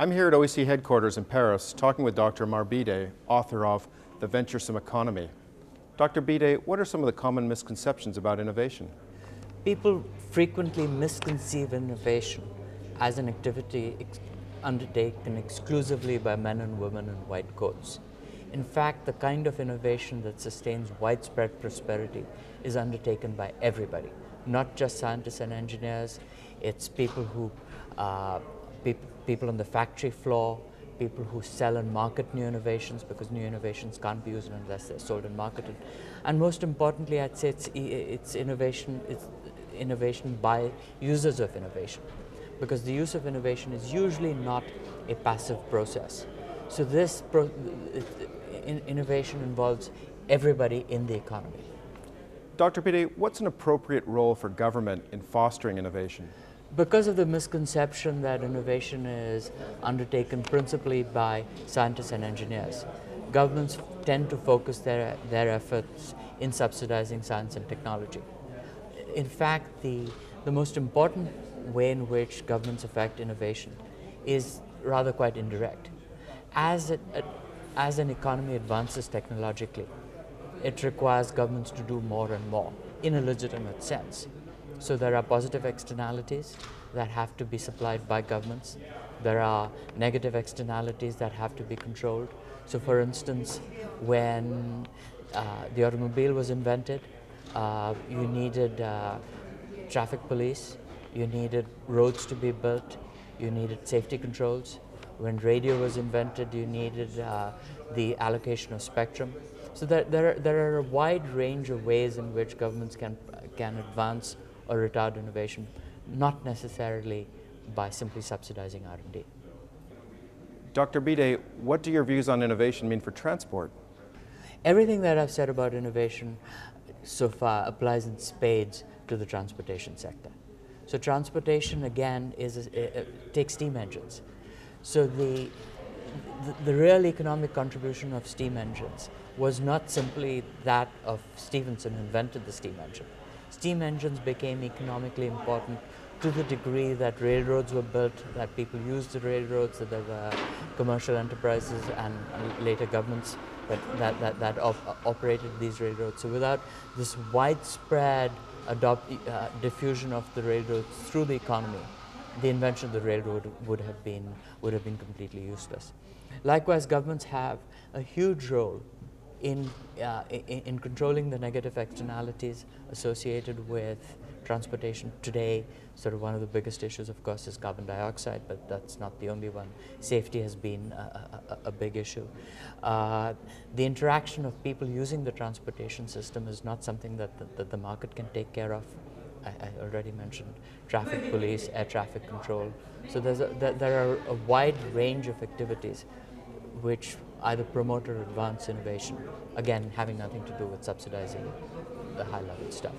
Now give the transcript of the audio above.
I'm here at OEC headquarters in Paris talking with Dr. Amar Bhidé, author of The Venturesome Economy. Dr. Bhidé, what are some of the common misconceptions about innovation? People frequently misconceive innovation as an activity ex undertaken exclusively by men and women in white coats. In fact, the kind of innovation that sustains widespread prosperity is undertaken by everybody, not just scientists and engineers. It's people who, uh, pe people on the factory floor, people who sell and market new innovations because new innovations can't be used unless they're sold and marketed. And most importantly, I'd say it's, it's innovation, it's innovation by users of innovation because the use of innovation is usually not a passive process. So this pro in innovation involves everybody in the economy. Dr. Bhidé, what's an appropriate role for government in fostering innovation? Because of the misconception that innovation is undertaken principally by scientists and engineers, governments tend to focus their, their efforts in subsidizing science and technology. In fact, the, the most important way in which governments affect innovation is rather quite indirect. As, it, as an economy advances technologically, it requires governments to do more and more in a legitimate sense. So there are positive externalities that have to be supplied by governments. There are negative externalities that have to be controlled. So for instance, when uh, the automobile was invented, uh, you needed uh, traffic police, you needed roads to be built, you needed safety controls. When radio was invented, you needed uh, the allocation of spectrum. So there, there, are, there are a wide range of ways in which governments can, can advance or retard innovation, not necessarily by simply subsidizing R&D. Dr. Bhidé, what do your views on innovation mean for transport? Everything that I've said about innovation so far applies in spades to the transportation sector. So transportation again is a, a, takes steam engines. So the, the, the real economic contribution of steam engines was not simply that of Stephenson who invented the steam engine. Steam engines became economically important to the degree that railroads were built, that people used the railroads, that there were commercial enterprises and later governments that, that, that, op operated these railroads. So without this widespread adopt, uh, diffusion of the railroads through the economy, the invention of the railroad would have been, would have been completely useless. Likewise, governments have a huge role in, uh, in, in, controlling the negative externalities associated with transportation today. Sort of one of the biggest issues, of course, is carbon dioxide, but that's not the only one. Safety has been a, a, a big issue. Uh, the interaction of people using the transportation system is not something that the, that the market can take care of. I, I, already mentioned traffic police, air traffic control. So a, there, there are a wide range of activities which either promote or advance innovation, again, having nothing to do with subsidizing the high level stuff.